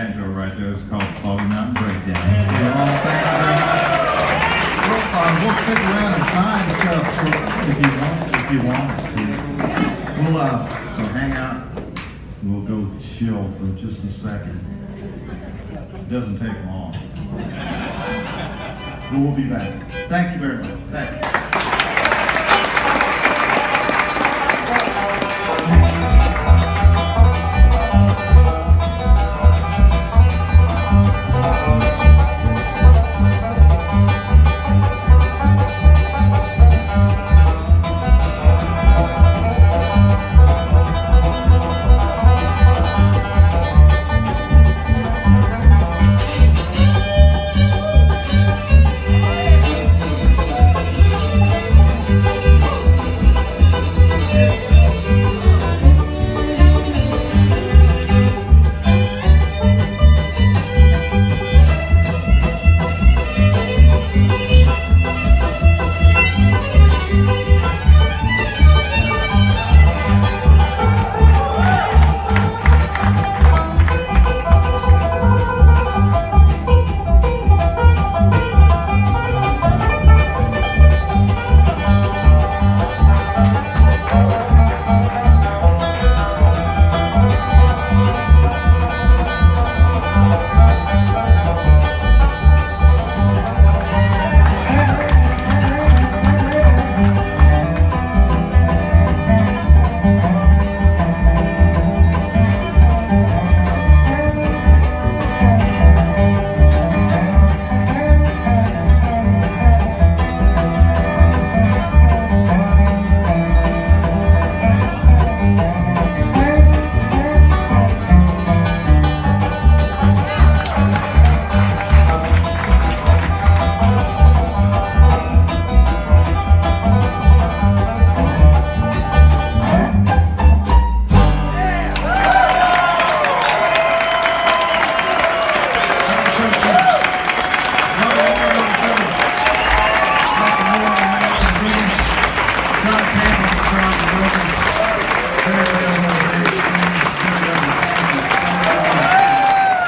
banjo right there. It's called Foggy Mountain Breakdown. You all, thank you very much. We'll, uh, we'll stick around and sign stuff for, if you want, if you want us to. We'll, uh, so hang out. We'll go chill for just a second. It Doesn't take long. But we'll be back. Thank you very much. Thank you.